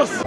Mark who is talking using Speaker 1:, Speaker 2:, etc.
Speaker 1: Deus!